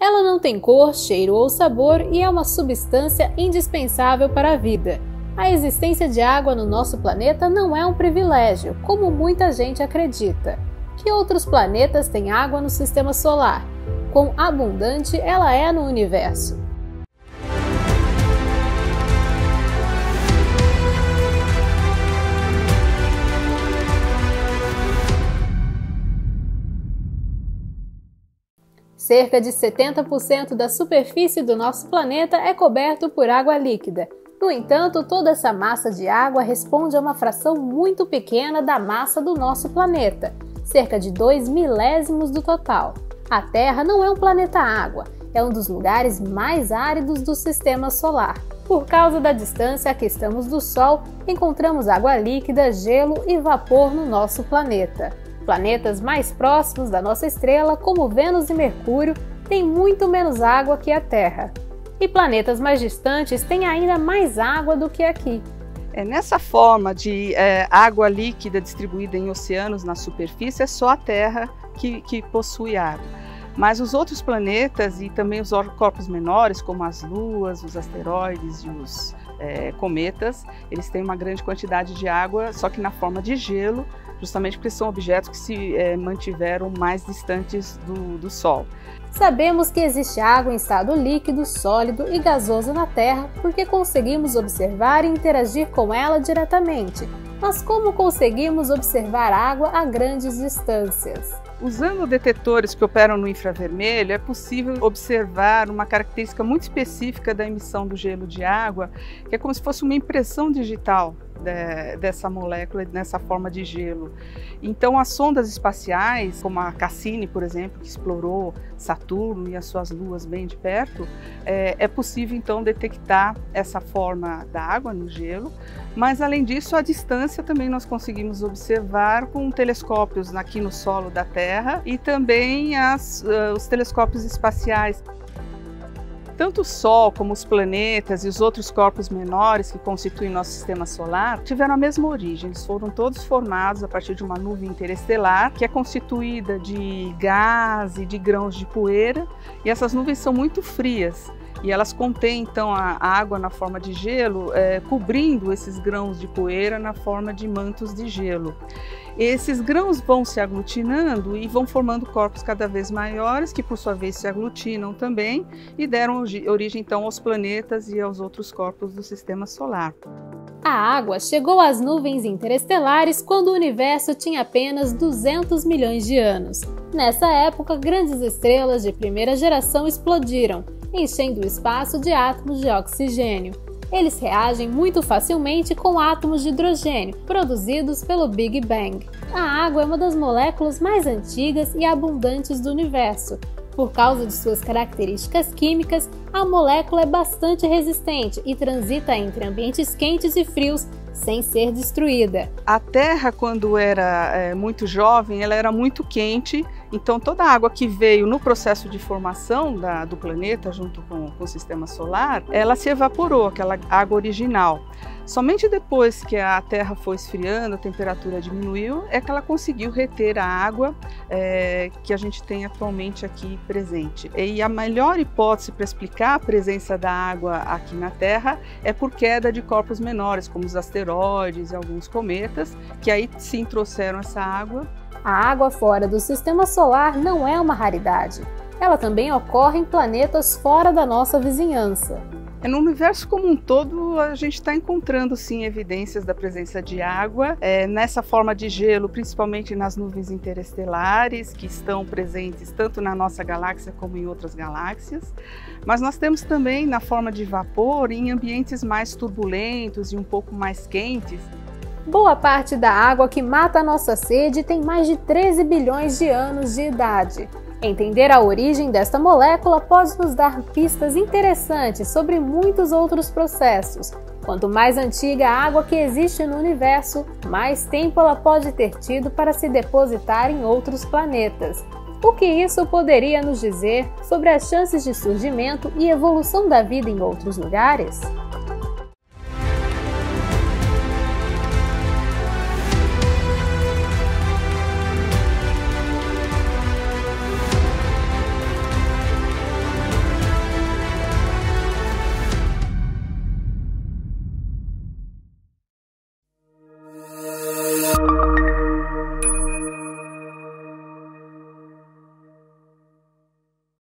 Ela não tem cor, cheiro ou sabor e é uma substância indispensável para a vida. A existência de água no nosso planeta não é um privilégio, como muita gente acredita. Que outros planetas têm água no sistema solar? Quão abundante ela é no universo? Cerca de 70% da superfície do nosso planeta é coberto por água líquida. No entanto, toda essa massa de água responde a uma fração muito pequena da massa do nosso planeta, cerca de 2 milésimos do total. A Terra não é um planeta água, é um dos lugares mais áridos do sistema solar. Por causa da distância a que estamos do Sol, encontramos água líquida, gelo e vapor no nosso planeta. Planetas mais próximos da nossa estrela, como Vênus e Mercúrio, têm muito menos água que a Terra. E planetas mais distantes têm ainda mais água do que aqui. É, nessa forma de é, água líquida distribuída em oceanos na superfície, é só a Terra que, que possui água. Mas os outros planetas e também os corpos menores, como as luas, os asteroides e os é, cometas, eles têm uma grande quantidade de água, só que na forma de gelo, justamente porque são objetos que se é, mantiveram mais distantes do, do Sol. Sabemos que existe água em estado líquido, sólido e gasoso na Terra porque conseguimos observar e interagir com ela diretamente. Mas como conseguimos observar água a grandes distâncias? Usando detetores que operam no infravermelho, é possível observar uma característica muito específica da emissão do gelo de água, que é como se fosse uma impressão digital de, dessa molécula nessa forma de gelo. Então, as sondas espaciais, como a Cassini, por exemplo, que explorou Saturno e as suas luas bem de perto, é, é possível então detectar essa forma da água no gelo. Mas, além disso, a distância também nós conseguimos observar com telescópios aqui no solo da Terra e também as, uh, os telescópios espaciais. Tanto o Sol como os planetas e os outros corpos menores que constituem nosso sistema solar tiveram a mesma origem. Eles foram todos formados a partir de uma nuvem interestelar que é constituída de gás e de grãos de poeira, e essas nuvens são muito frias e elas contêm então a água na forma de gelo, é, cobrindo esses grãos de poeira na forma de mantos de gelo. Esses grãos vão se aglutinando e vão formando corpos cada vez maiores, que por sua vez se aglutinam também e deram origem então aos planetas e aos outros corpos do sistema solar. A água chegou às nuvens interestelares quando o universo tinha apenas 200 milhões de anos. Nessa época, grandes estrelas de primeira geração explodiram, enchendo o espaço de átomos de oxigênio. Eles reagem muito facilmente com átomos de hidrogênio produzidos pelo Big Bang. A água é uma das moléculas mais antigas e abundantes do universo. Por causa de suas características químicas, a molécula é bastante resistente e transita entre ambientes quentes e frios sem ser destruída. A Terra, quando era é, muito jovem, ela era muito quente, então toda a água que veio no processo de formação da, do planeta junto com, com o sistema solar, ela se evaporou, aquela água original. Somente depois que a Terra foi esfriando, a temperatura diminuiu, é que ela conseguiu reter a água é, que a gente tem atualmente aqui presente. E a melhor hipótese para explicar a presença da água aqui na Terra é por queda de corpos menores, como os asteroides e alguns cometas, que aí sim trouxeram essa água. A água fora do sistema solar não é uma raridade. Ela também ocorre em planetas fora da nossa vizinhança. É, no universo como um todo, a gente está encontrando sim evidências da presença de água é, nessa forma de gelo, principalmente nas nuvens interestelares, que estão presentes tanto na nossa galáxia como em outras galáxias. Mas nós temos também na forma de vapor em ambientes mais turbulentos e um pouco mais quentes. Boa parte da água que mata a nossa sede tem mais de 13 bilhões de anos de idade. Entender a origem desta molécula pode nos dar pistas interessantes sobre muitos outros processos. Quanto mais antiga a água que existe no universo, mais tempo ela pode ter tido para se depositar em outros planetas. O que isso poderia nos dizer sobre as chances de surgimento e evolução da vida em outros lugares?